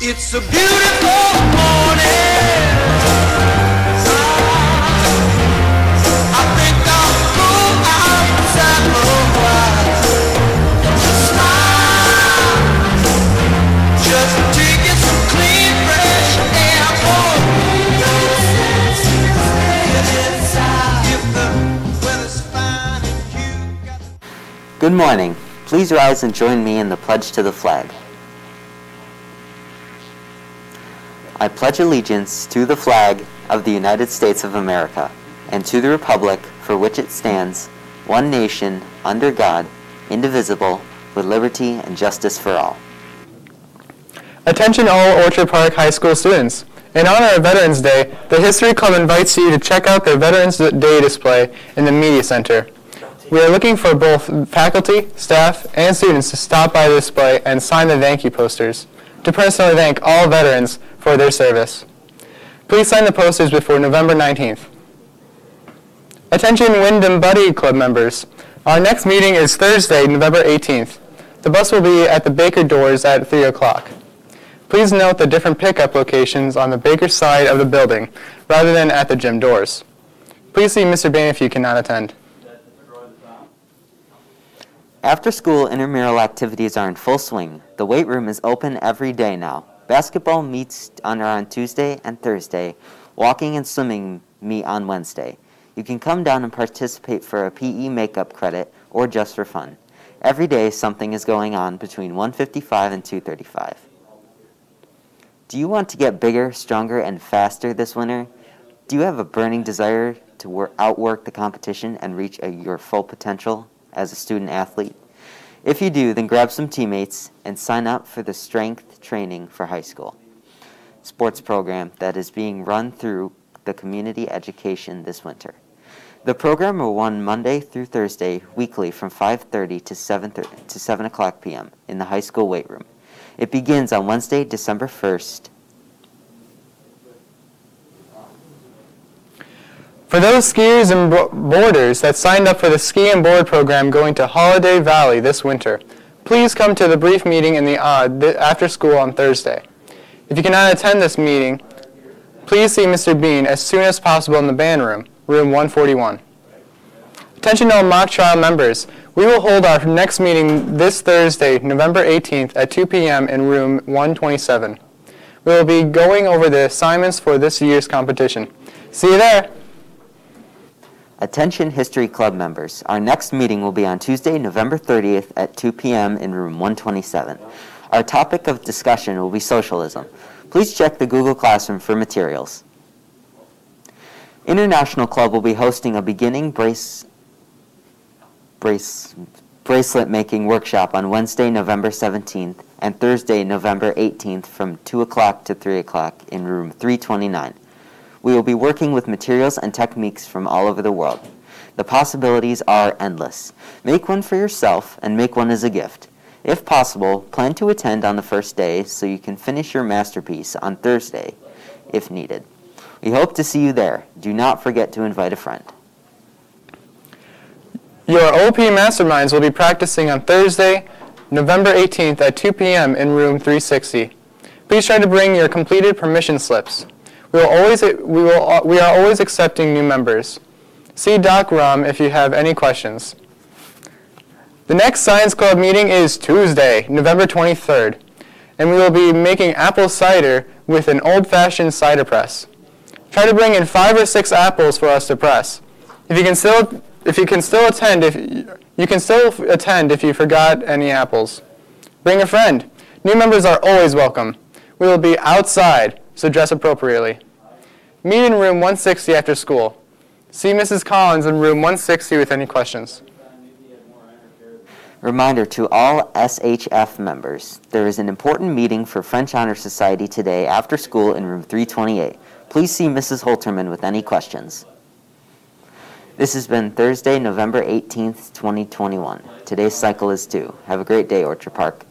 It's a beautiful Good morning. Please rise and join me in the pledge to the flag. I pledge allegiance to the flag of the United States of America and to the republic for which it stands, one nation, under God, indivisible, with liberty and justice for all. Attention all Orchard Park High School students. In honor of Veterans Day, the History Club invites you to check out their Veterans Day display in the Media Center. We are looking for both faculty, staff, and students to stop by the display and sign the thank you posters to personally thank all veterans for their service. Please sign the posters before November 19th. Attention Windom Buddy Club members. Our next meeting is Thursday, November 18th. The bus will be at the Baker doors at 3 o'clock. Please note the different pickup locations on the Baker side of the building rather than at the gym doors. Please see Mr. Behm if you cannot attend. After school intramural activities are in full swing. The weight room is open every day now. Basketball meets on on Tuesday and Thursday. Walking and swimming meet on Wednesday. You can come down and participate for a PE makeup credit or just for fun. Every day something is going on between 155 and 235. Do you want to get bigger, stronger, and faster this winter? Do you have a burning desire to wor- outwork the competition and reach a, your full potential as a student athlete? If you do, then grab some teammates and sign up for the strength training for high school sports program that is being run through the community education this winter. The program will run Monday through Thursday weekly from 5:30 to 7 to 7 o'clock p.m. in the high school weight room. It begins on Wednesday, December 1st. For those skiers and boarders that signed up for the ski and board program going to Holiday Valley this winter, please come to the brief meeting in the odd after school on Thursday. If you cannot attend this meeting, please see Mr. Bean as soon as possible in the band room, room 141. Attention all mock trial members, we will hold our next meeting this Thursday, November 18th at 2 p.m. in room 127. We will be going over the assignments for this year's competition. See you there! Attention History Club members. Our next meeting will be on Tuesday, November 30th at 2 p.m. in room 127. Our topic of discussion will be socialism. Please check the Google Classroom for materials. International Club will be hosting a beginning brace, brace, bracelet making workshop on Wednesday, November 17th and Thursday, November 18th from 2 o'clock to 3 o'clock in room 329. We will be working with materials and techniques from all over the world. The possibilities are endless. Make one for yourself and make one as a gift. If possible, plan to attend on the first day so you can finish your masterpiece on Thursday if needed. We hope to see you there. Do not forget to invite a friend. Your OP Masterminds will be practicing on Thursday, November 18th at 2 p.m. in room 360. Please try to bring your completed permission slips. We will always we will we are always accepting new members. See Doc Rum if you have any questions. The next Science Club meeting is Tuesday, November 23rd, and we will be making apple cider with an old-fashioned cider press. Try to bring in five or six apples for us to press. If you can still if you can still attend if you can still attend if you forgot any apples. Bring a friend. New members are always welcome. We will be outside, so dress appropriately. Meet in room 160 after school. See Mrs. Collins in room 160 with any questions. Reminder to all SHF members, there is an important meeting for French Honor Society today after school in room 328. Please see Mrs. Holterman with any questions. This has been Thursday, November 18th, 2021. Today's cycle is 2. Have a great day, Orchard Park.